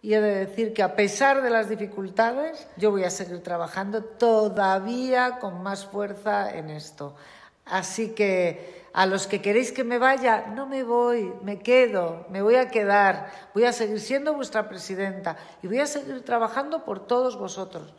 y he de decir que a pesar de las dificultades, yo voy a seguir trabajando todavía con más fuerza en esto. Así que a los que queréis que me vaya, no me voy, me quedo, me voy a quedar, voy a seguir siendo vuestra presidenta y voy a seguir trabajando por todos vosotros.